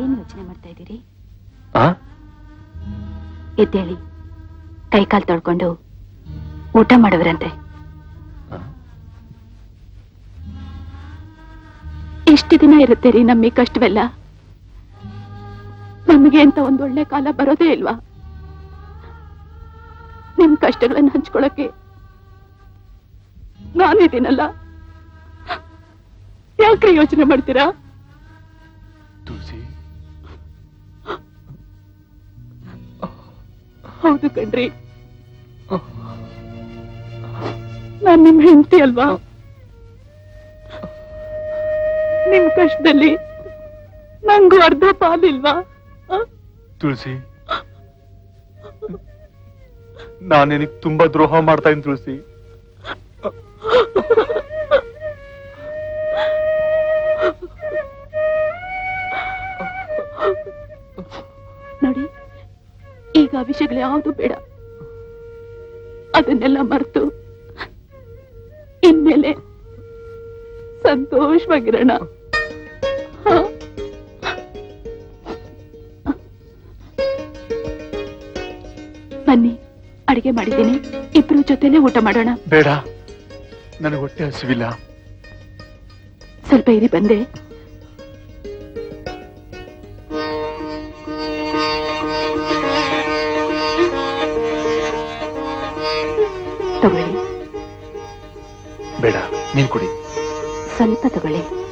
ಏನ್ ಯೋಚನೆ ಮಾಡ್ತಾ ಇದ್ದೀರಿ? ಎದ್ದೇಳಿ. ಕೈ ಕಾಲ್ ತೊಳ್ಕೊಂಡು ಊಟ ಮಾಡವ್ರಂತೆ ಎಷ್ಟು ದಿನ ಇರುತ್ತೆ ರೀ ನಮ್ಮಿ ಕಷ್ಟವೆಲ್ಲ. ನಮಗೆ ಅಂತ ಒಂದ್ ಒಳ್ಳೆ ಕಾಲ ಬರೋದೇ ಇಲ್ವಾ? ನಿಮ್ ಕಷ್ಟಗಳನ್ನ ಹಂಚ್ಕೊಳಕ್ಕೆ ನಾನಿದ್ದೀನಲ್ಲ ಯಾಕ್ರಿ ಯೋಚನೆ ಮಾಡ್ತೀರಾ? ಹೌದು ಕಣ್ರಿ. ನಾನ್ ನಿಮ್ ಹೆಂಡತಿ ಅಲ್ವಾ? ನಿಮ್ ಕಷ್ಟದಲ್ಲಿ ನಂಗೂ ಅರ್ಧ ಪಾಲಿಲ್ವಾ? ತುಳಸಿ ನಾನು ನಿನಗೆ ತುಂಬಾ ದ್ರೋಹ ಮಾಡ್ತಾ ಇದ್ದೀನಿ ತುಳಸಿ. ನೋಡಿ. ಆ ವಿಷಯಗಳು ಯಾವುದು ಬೇಡ. ಅದನ್ನೆಲ್ಲ ಮರೆತು ಇನ್ಮೇಲೆ ಸಂತೋಷವಾಗಿರೋಣ? ಬನ್ನಿ ಅಡಿಗೆ ಮಾಡಿದ್ದೀನಿ. ಇಬ್ರು ಜೊತೆನೆ ಊಟ ಮಾಡೋಣ. ಬೇಡ. ನನಗೆ ಹೊಟ್ಟೆ ಹಸಿವಿಲ್ಲ. ಸ್ವಲ್ಪ ಇರಿ ಬಂದೆ. ನೀನ್ ಕುಡಿ. ಸ್ವಲ್ಪ ತಗೊಳ್ಳಿ.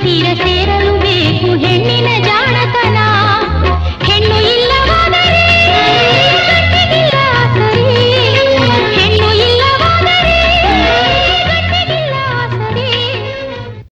ತೀರ ಸೇರಲು ಬೇಕು ಹೆಣ್ಣಿನ ಜಾ